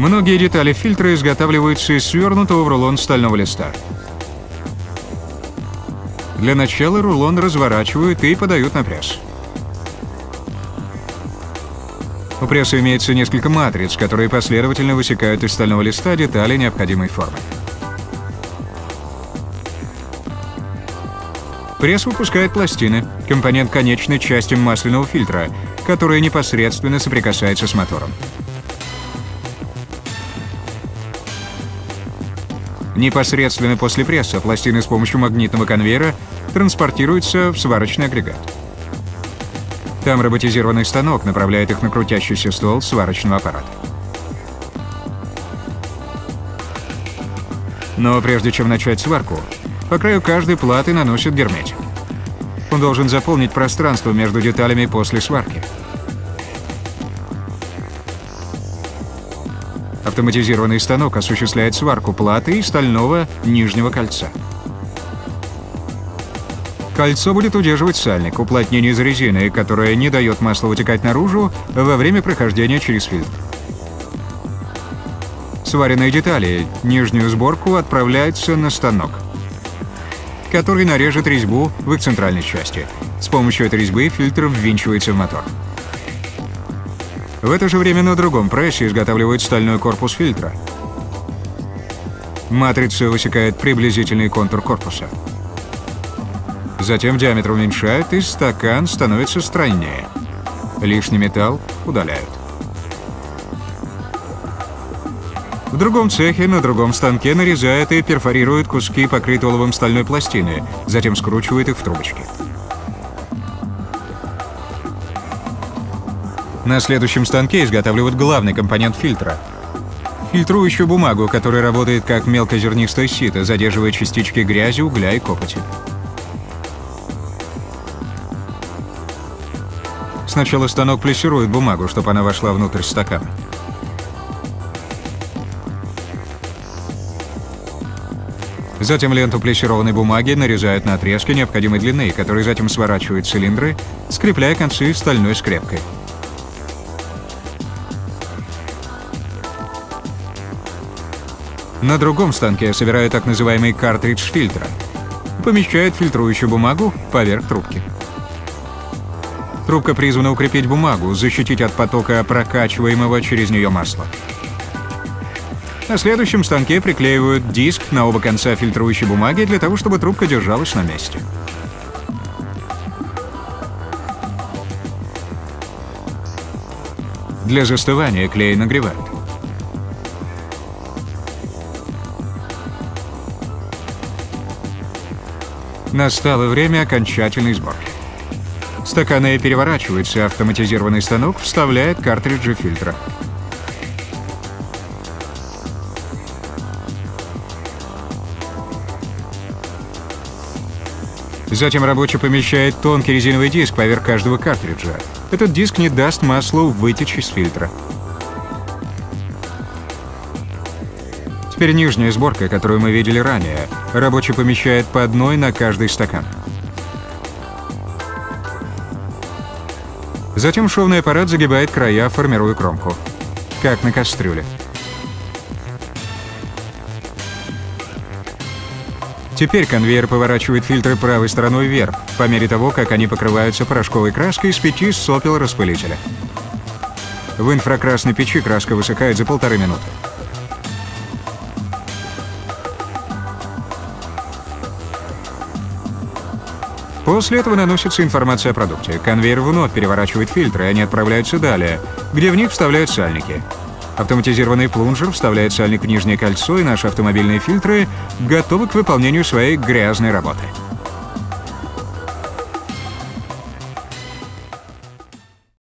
Многие детали фильтра изготавливаются из свернутого в рулон стального листа. Для начала рулон разворачивают и подают на пресс. У пресса имеется несколько матриц, которые последовательно высекают из стального листа детали необходимой формы. Пресс выпускает пластины, компонент конечной части масляного фильтра, которая непосредственно соприкасается с мотором. Непосредственно после пресса пластины с помощью магнитного конвейера транспортируются в сварочный агрегат. Там роботизированный станок направляет их на крутящийся стол сварочного аппарата. Но прежде чем начать сварку, по краю каждой платы наносят герметик. Он должен заполнить пространство между деталями после сварки. Автоматизированный станок осуществляет сварку платы и стального нижнего кольца. Кольцо будет удерживать сальник, уплотнение из резины, которое не дает маслу вытекать наружу во время прохождения через фильтр. Сваренные детали, нижнюю сборку отправляются на станок, который нарежет резьбу в их центральной части. С помощью этой резьбы фильтр ввинчивается в мотор. В это же время на другом прессе изготавливают стальной корпус фильтра. Матрица высекает приблизительный контур корпуса. Затем диаметр уменьшают, и стакан становится стройнее. Лишний металл удаляют. В другом цехе на другом станке нарезают и перфорируют куски покрытой оловом стальной пластины, затем скручивают их в трубочки. На следующем станке изготавливают главный компонент фильтра – фильтрующую бумагу, которая работает как мелкозернистое сито, задерживая частички грязи, угля и копоти. Сначала станок плессирует бумагу, чтобы она вошла внутрь стакана. Затем ленту плессированной бумаги нарезают на отрезки необходимой длины, которые затем сворачивают цилиндры, скрепляя концы стальной скрепкой. На другом станке собирают так называемый картридж фильтра. Помещают фильтрующую бумагу поверх трубки. Трубка призвана укрепить бумагу, защитить от потока прокачиваемого через нее масла. На следующем станке приклеивают диск на оба конца фильтрующей бумаги для того, чтобы трубка держалась на месте. Для застывания клей нагревают. Настало время окончательной сборки. Стаканы переворачиваются, автоматизированный станок вставляет картриджи фильтра. Затем рабочий помещает тонкий резиновый диск поверх каждого картриджа. Этот диск не даст маслу вытечь из фильтра. Теперь нижняя сборка, которую мы видели ранее. Рабочий помещает по одной на каждый стакан. Затем шовный аппарат загибает края, формируя кромку. Как на кастрюле. Теперь конвейер поворачивает фильтры правой стороной вверх, по мере того, как они покрываются порошковой краской из пяти сопел распылителя. В инфракрасной печи краска высыхает за полторы минуты. После этого наносится информация о продукте. Конвейер вновь переворачивает фильтры, и они отправляются далее, где в них вставляют сальники. Автоматизированный плунжер вставляет сальник в нижнее кольцо, и наши автомобильные фильтры готовы к выполнению своей грязной работы.